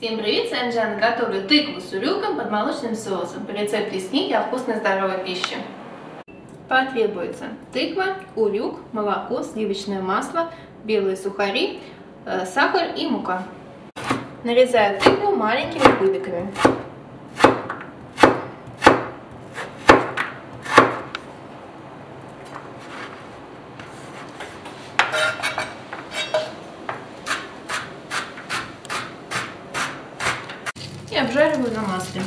Всем привет, с вами Жанна. Готовлю тыкву с урюком под молочным соусом по рецепту из книги о вкусной здоровой пище. Потребуется тыква, урюк, молоко, сливочное масло, белые сухари, э, сахар и мука. Нарезаю тыкву маленькими кубиками. Обжариваю на масле.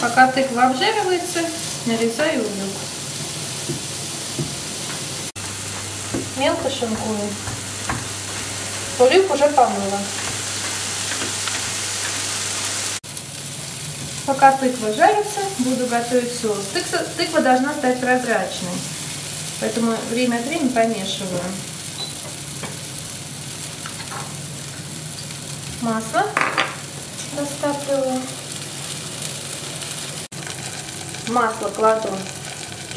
Пока тыква обжаривается, нарезаю лук. Мелко шинкую. Лук уже помыла. Пока тыква жарится, буду готовить соус. Тыква, тыква должна стать прозрачной, поэтому время от времени помешиваю. Масло растапливаю. Масло кладу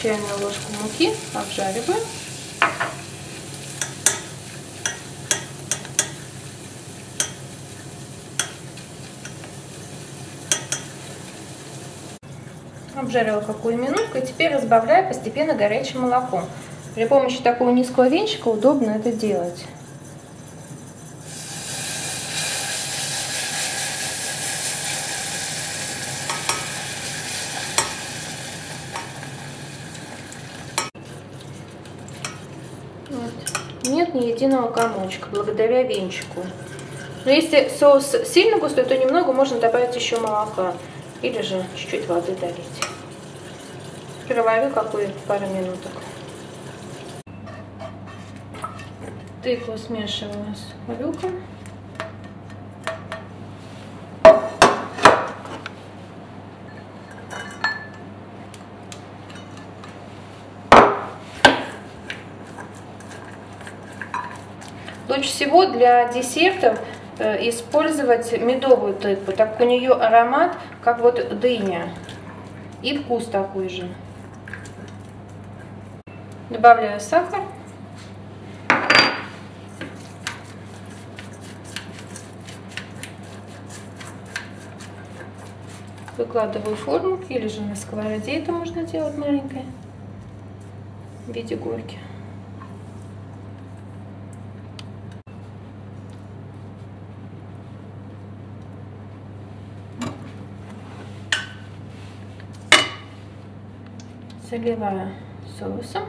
чайную ложку муки, обжариваю. Обжарила какую минутку и теперь разбавляю постепенно горячим молоком. При помощи такого низкого венчика удобно это делать. Нет ни единого комочка, благодаря венчику. Но если соус сильно густой, то немного можно добавить еще молока. Или же чуть-чуть воды долить. Переварю какую-то пару минуток. Тыкву смешиваю с луком. Лучше всего для десертов использовать медовую тыкву, так у нее аромат, как вот дыня. И вкус такой же. Добавляю сахар. Выкладываю форму, или же на сковороде это можно делать маленькое, в виде горки. Заливаю соусом.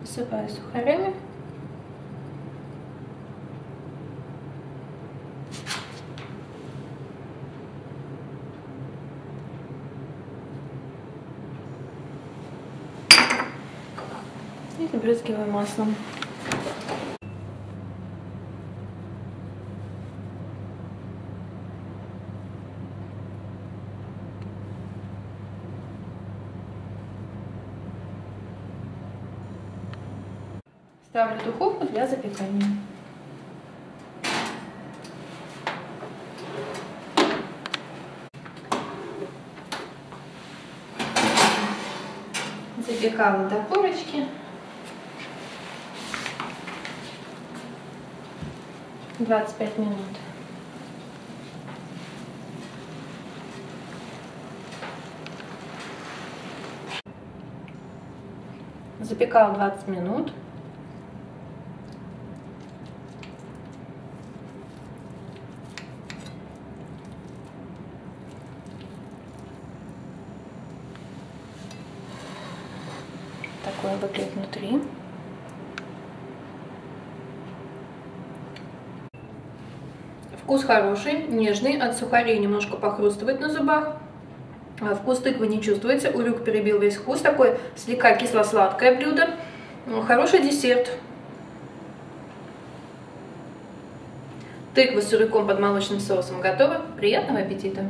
Посыпаю сухарями. И забрызгиваю маслом. Ставлю духовку для запекания. Запекала до корочки. 25 минут. Запекал 20 минут. Такое выглядит внутри. Вкус хороший, нежный, от сухарей немножко похрустывает на зубах. А, вкус тыквы не чувствуется, урюк перебил весь вкус, такое слегка кисло-сладкое блюдо. Хороший десерт. Тыква с урюком под молочным соусом готова. Приятного аппетита!